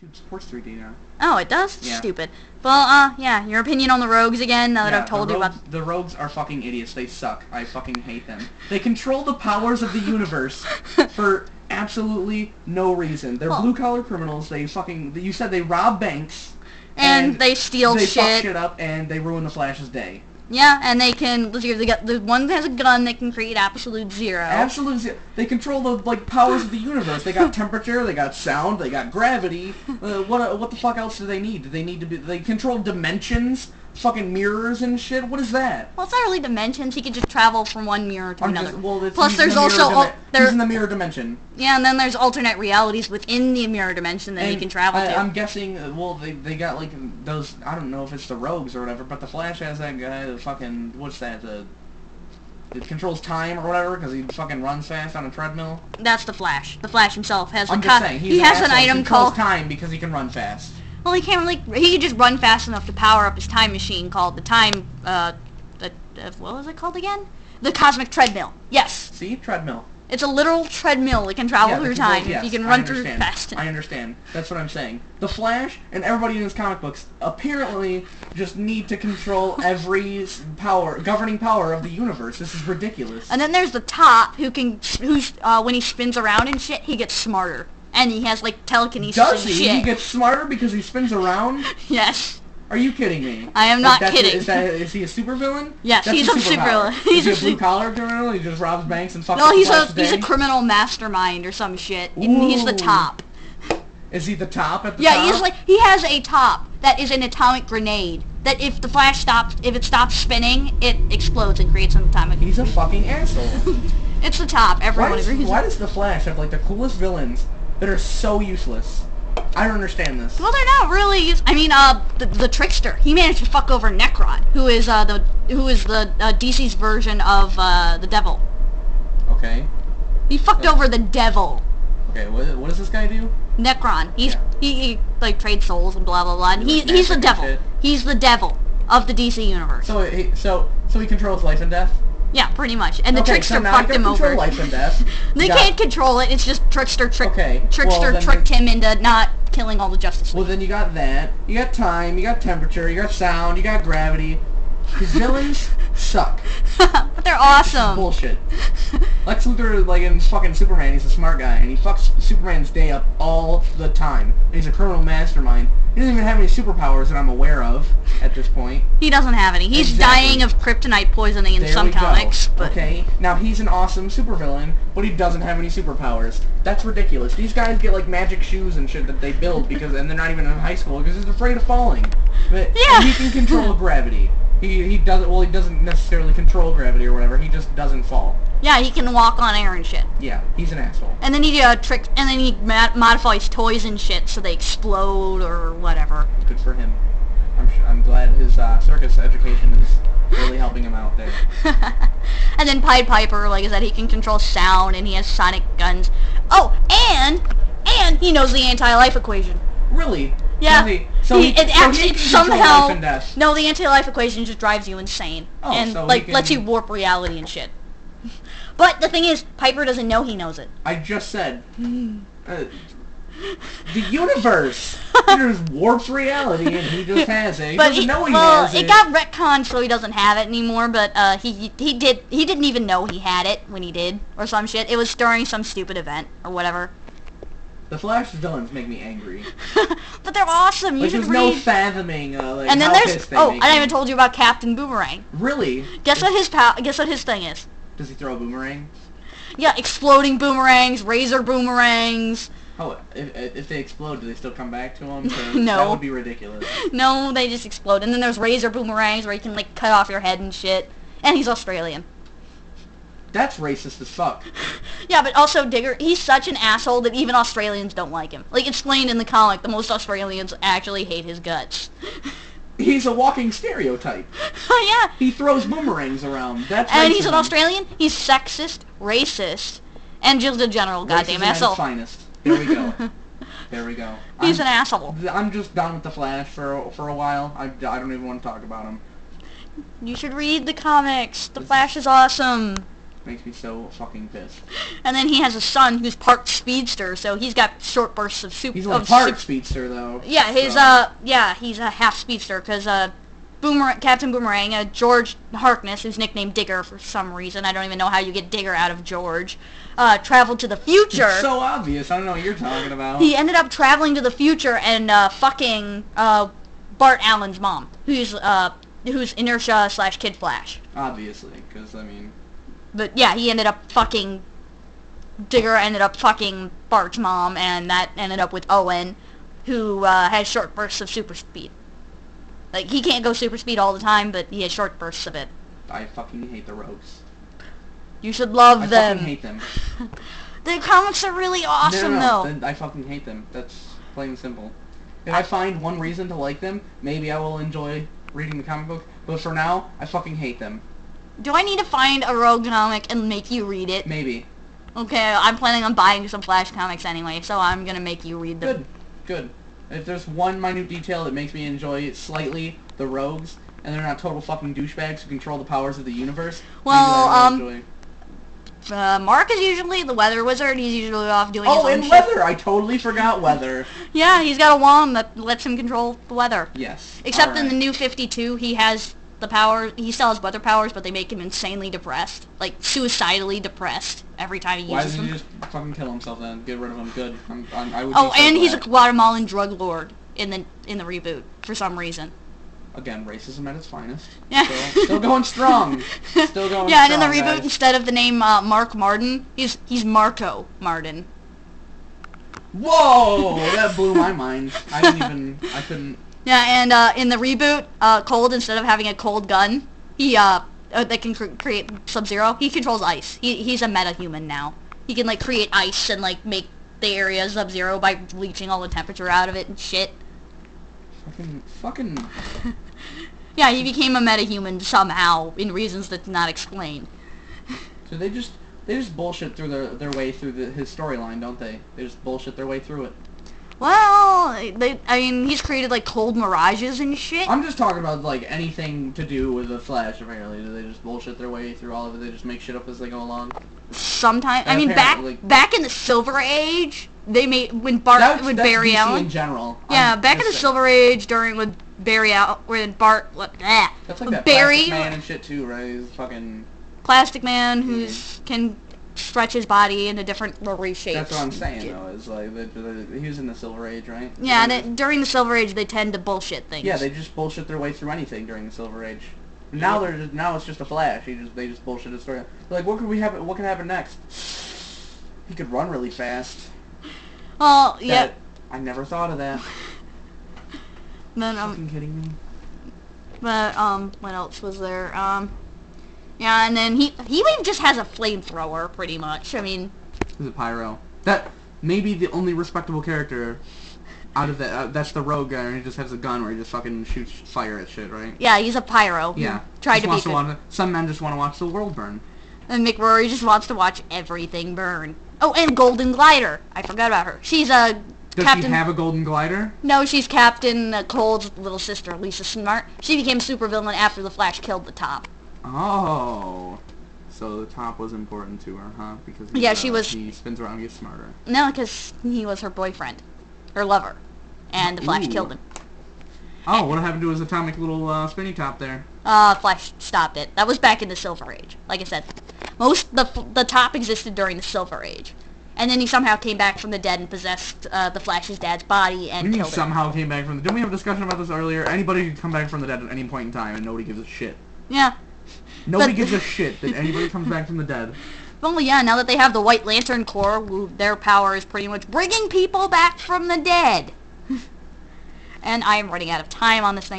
Dude, supports 3D now. Oh, it does? Yeah. Stupid. Well, uh, yeah, your opinion on the rogues again, now that Yeah, I've told you rogues, about... the rogues are fucking idiots. They suck. I fucking hate them. They control the powers of the universe for absolutely no reason. They're Well- blue collar criminals. They fucking. You said they rob banks. And, they steal they shit. fuck shit up and they ruin the Flash's day. Yeah, and they can, let's see, they got, the one that has a gun that can create absolute zero. Absolute zero. They control the like powers of the universe. They got temperature. They got sound. They got gravity. Uh, what what the fuck else do they need? Do they need to be? They control dimensions, fucking mirrors and shit. What is that? Well, it's not really dimensions. He could just travel from one mirror to I'm another. just, well, Plus, there's the also al- there, he's in the mirror dimension. yeah, and then there's alternate realities within the mirror dimension that he can travel I, to. I'm guessing. uh, Well, they they got like those. I don't know if it's the rogues or whatever, but the Flash has that guy. The fucking what's that? The it controls time or whatever because he fucking runs fast on a treadmill. That's the Flash. The Flash himself has I'm a just co- saying. He's he an has an. Item called time because he can run fast. Well, he can't really. He could just run fast enough to power up his time machine called the time. Uh, the, uh, what was it called again? The cosmic treadmill. Yes, See, treadmill. it's a literal treadmill that can travel Yeah, through time. yes, you can run through fast. I understand. That's what I'm saying. The Flash and everybody in his comic books apparently just need to control every power, governing power of the universe. This is ridiculous. And then there's the top who can, who's uh, when he spins around and shit, he gets smarter, and he has like telekinesis Does he? shit. He gets smarter because he spins around? yes. Are you kidding me? I am not that's- kidding. Is, that, is he a supervillain? Yes, That's he's a supervillain. He's is a he a blue collar criminal? He just robs banks and fucks No, he's a he's a criminal mastermind or some shit, and he's the top. Is he the top at the Yeah, top? he's like he has a top that is an atomic grenade. That if the flash stops, if it stops spinning, it explodes and creates an atomic. He's a fucking asshole. It's the top. why, Everyone does, agrees. why does the Flash have like the coolest villains that are so useless? I don't understand this. Well, they're not really. use- I mean, uh, the, the trickster. He managed to fuck over Necron, who is uh the who is the uh, DC's version of uh the devil. Okay. He fucked over the devil. Okay. What, what does this guy do? Necron. He's Yeah. he, he like trades souls and blah blah blah. And He, he's the devil. He's the devil of the DC universe. So he so so he controls life and death. Yeah, pretty much. And the okay, trickster so fucked him over. life and death. They got- can't control it. It's just trickster trick. Okay, Trickster well, tricked him into not killing all the Justice Well, then you got that. You got time. You got temperature. You got sound. You got gravity. His villains suck. but they're awesome. bullshit. Lex Luthor, like in fucking Superman, he's a smart guy, and he fucks Superman's day up all the time. He's a criminal mastermind. He doesn't even have any superpowers that I'm aware of at this point. He doesn't have any. He's Exactly. dying of kryptonite poisoning in There some we go. comics. But Okay, now he's an awesome supervillain, but he doesn't have any superpowers. That's ridiculous. These guys get like magic shoes and shit that they build because, and they're not even in high school because he's afraid of falling. But Yeah. he can control gravity. He he doesn't. Well, he doesn't necessarily control gravity or whatever. He just doesn't fall. yeah, he can walk on air and shit. Yeah, he's an asshole. And then he uh, trick, and then he modifies toys and shit so they explode or whatever. Good for him. I'm I'm glad his uh, circus education is really helping him out there. and then Pied Piper, like I said, he can control sound and he has sonic guns. Oh, and and he knows the anti-life equation. Really? Yeah. So he, so he, he, it so actually somehow life and death. no, the anti-life equation just drives you insane Oh, and so like can- lets you warp reality and shit. But the thing is, Piper doesn't know he knows it. I just said. Uh, the universe. There's warped reality, and he just has it. He but doesn't he- know he well, has it it. got retconned, so he doesn't have it anymore. But uh, he he did he didn't even know he had it when he did, or some shit. It was during some stupid event or whatever. the Flash villains make me angry. but they're awesome. You Like, should there's no fathoming. Uh, like, and then there's oh, I even told you about Captain Boomerang. Really? Guess what his pow- Guess what his thing is? Does he throw boomerangs? Yeah, exploding boomerangs, razor boomerangs. Oh, if, if they explode, do they still come back to him? No. That would be ridiculous. No, they just explode. And then there's razor boomerangs where you can like cut off your head and shit. And he's Australian. That's racist as fuck. Yeah, but also Digger, he's such an asshole that even Australians don't like him. Like explained in the comic, the most Australians actually hate his guts. He's a walking stereotype. oh yeah. He throws boomerangs around. That's And he's an. Australian. He's sexist, racist, and just a general goddamn Racism asshole. finest. There we go. there we go. He's I'm, an asshole. I'm just done with the Flash for for a while. I, I don't even want to talk about him. You should read the comics. The Flash is awesome. Makes me so fucking pissed. And then he has a son who's part speedster, so he's got short bursts of super. He's of part speedster though. Yeah, his so- uh, yeah, he's a half speedster because uh, Boomerang, Captain Boomerang, uh, George Harkness, who's nicknamed Digger for some reason, I don't even know how you get Digger out of George, uh, traveled to the future. It's so obvious. I don't know what you're talking about. he ended up traveling to the future and uh, fucking uh, Bart Allen's mom, who's uh, who's Inertia slash Kid Flash. Obviously, because I mean, But yeah, he ended up fucking Digger ended up fucking Bart's mom, and that ended up with Owen, who uh, has short bursts of super speed. Like he can't go super speed all the time, but he has short bursts of it. I fucking hate the rogues. You should love I them. fucking hate them. The comics are really awesome, no, no, though. no. then I fucking hate them. That's plain and simple. If I find one reason to like them, maybe I will enjoy reading the comic book. But for now, I fucking hate them. Do I need to find a Rogue comic and make you read it? Maybe. Okay, I'm planning on buying some Flash comics anyway, so I'm gonna make you read them. Good. Good. If there's one minute detail that makes me enjoy it slightly, the rogues, and they're not total fucking douchebags who control the powers of the universe, Well, um. Uh, Mark is usually the weather wizard. He's usually off doing Oh, his own and shit. weather! I totally forgot weather. Yeah, he's got a wand that lets him control the weather. Yes. Except in the new 52, he has the power. He still has weather powers, but they make him insanely depressed, like suicidally depressed every time he Why uses doesn't he them. just fucking kill himself then? Get rid of him. Good. I'm, I'm, I would Oh, be so and he's a glad. Guatemalan drug lord in the in the reboot for some reason. Again, racism at its finest. Yeah. Still, still going strong. Still going yeah, and in the strong, reboot, guys. instead of the name uh, Mark Mardon, he's he's Marco Mardon. Whoa! That blew my mind. I didn't even. I couldn't. Yeah, and uh, in the reboot, uh, Cold instead of having a cold gun, he uh, uh that can cr- create Sub-Zero. He controls ice. He he's a meta-human now. He can like create ice and like make the area Sub-Zero by bleaching all the temperature out of it and shit. Fucking. Fucking. Yeah, he became a meta-human somehow in reasons that's not explained. So they just. They just bullshit through their their way through the, his storyline, don't they? They just bullshit their way through it. Well, they I mean he's created like cold mirages and shit. I'm just talking about like anything to do with the Flash. Apparently, do they just bullshit their way through all of it? They just make shit up as they go along. Sometimes I mean back Apparently. back in the Silver Age, they made when Bart That's, when that's Barry DC Allen. in general. Yeah, I'm back in the saying. Silver Age during when Barry out when Bart what bleh, That's like that Barry Plastic Man and shit too, right? He's fucking. Plastic Man who's can stretch his body into different little shapes. That's what I'm saying though. Is like the, the, he was in the Silver Age, right? Yeah, and it, during the Silver Age they tend to bullshit things. Yeah, they just bullshit their way through anything during the Silver Age. Now they're just, now it's just a Flash. He just they just bullshit his story. They're like, what could we have? What can happen next? He could run really fast. Well, yeah. I never thought of that. Then um, Fucking kidding me? but um, what else was there? Um, yeah, and then he he just has a flamethrower, pretty much. I mean, Is it Pyro? That may be the only respectable character out of that. Uh, that's the rogue guy. and He just has a gun where he just fucking shoots fire at shit, right? yeah, he's a pyro. Yeah. Tried Just to be good. watch- some men just want to watch the world burn. And Mick Rory just wants to watch everything burn. Oh, and Golden Glider. I forgot about her. She's a Does Captain. he have a golden glider? no, she's Captain uh, Cold's little sister, Lisa Snart. She became supervillain after the Flash killed the Top. Oh. So the top was important to her, huh? Because he, Yeah, uh, she was- He spins around and gets smarter. No, because he was her boyfriend, her lover, and the Flash Ooh. killed him. Oh, what happened to his atomic little uh, spinny top there? Uh, Flash stopped it. That was back in the Silver Age. Like I said, most the the Top existed during the Silver Age, and then he somehow came back from the dead and possessed uh, the Flash's dad's body and killed him. somehow came back from the... Didn't we have a discussion about this earlier? Anybody can come back from the dead at any point in time and nobody gives a shit. Yeah. Nobody But- gives a shit that anybody comes back from the dead. Well, yeah. Now that they have the White Lantern Corps, who their power is pretty much bringing people back from the dead. and I am running out of time on this thing.